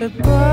Goodbye.